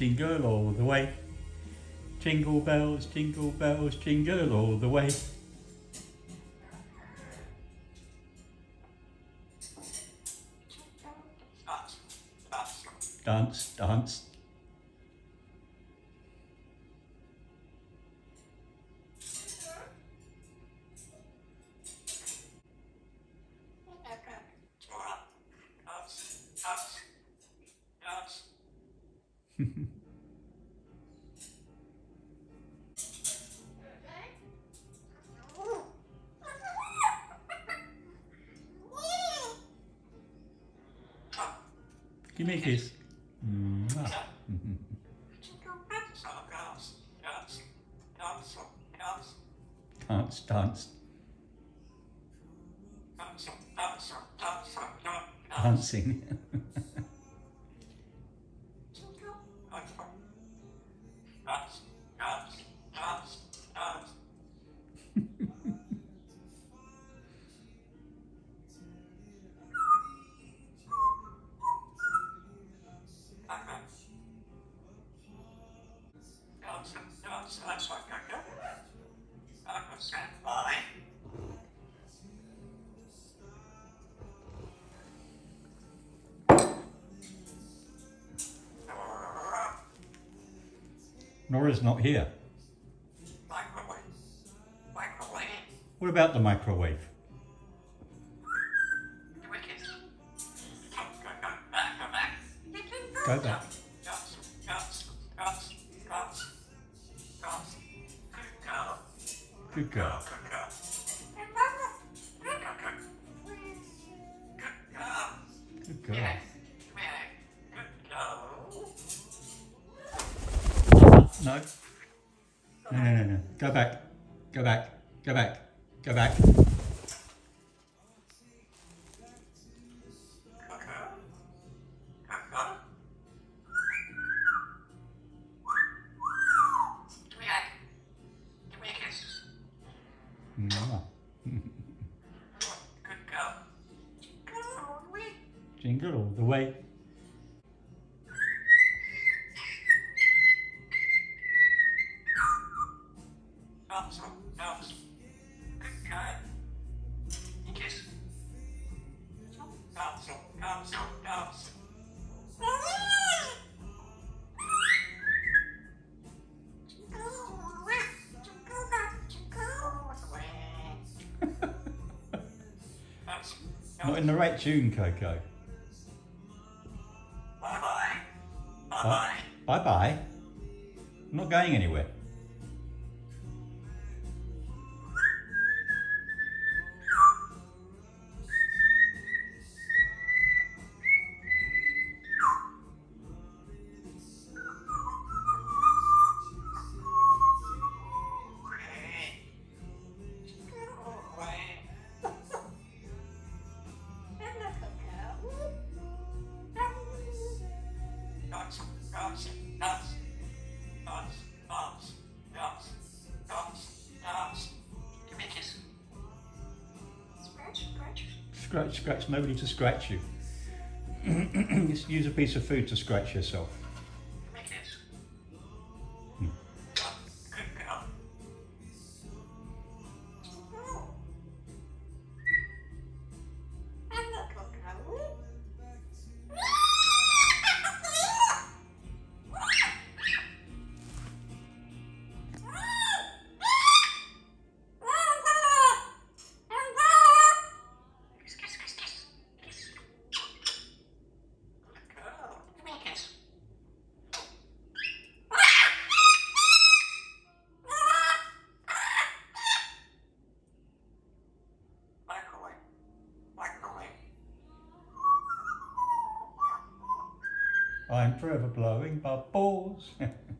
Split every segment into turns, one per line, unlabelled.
jingle all the way. Jingle bells, jingle bells, jingle all the way. Dance, dance. Give me a kiss. Mwah. Dance, dance, dancing. That's Nora's not here. Microwave. What about the microwave? Go back. Good girl. Good girl. No. No, no, no, no. Go back. Go back. Go back. Go back. Mwah. Mm. Jingle all the way. Not in the right tune, Coco. Bye bye. I'm not going anywhere. Scratch, scratch, nobody to scratch you. Just use a piece of food to scratch yourself. Forever blowing bubbles.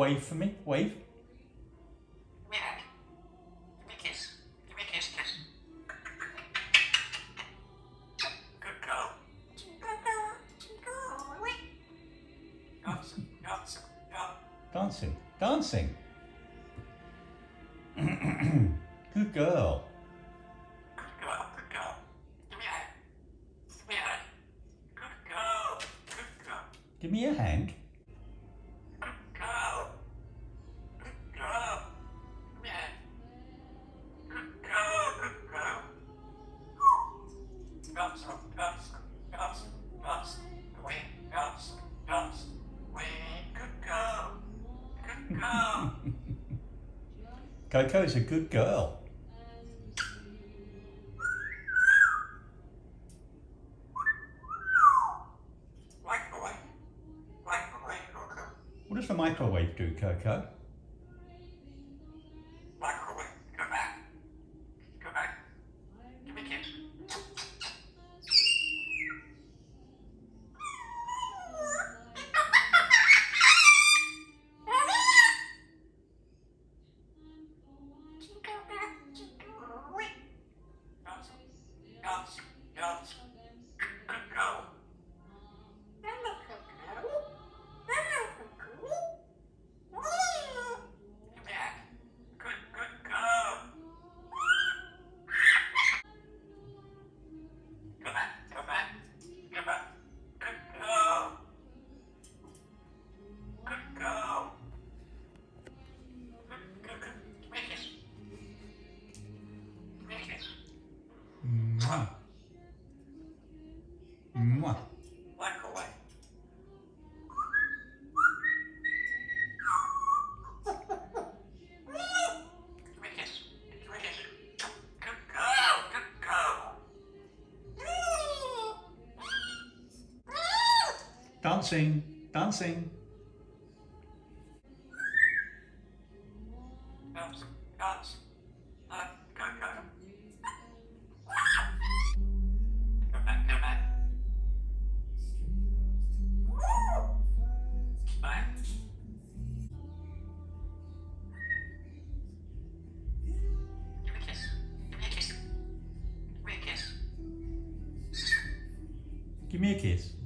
wave for me? Wave.
Give me a hug. Give me a kiss. Give me a kiss, kiss. Good girl. Good girl. Good girl. Dance, dance.
Dancing. Dancing. Good girl.
Good girl, good girl. Give me a hug. Give me a hug. Good girl. Good girl.
Give me a hand.
Good is a good girl. Microwave. Microwave,
What does the microwave do, Coco?
Dance.
Dancing. Dancing.
Dance, dance. Uh, go, go. Go back, go back. Back. Give me a kiss. Give me a kiss. Give me a kiss.
Give me a kiss.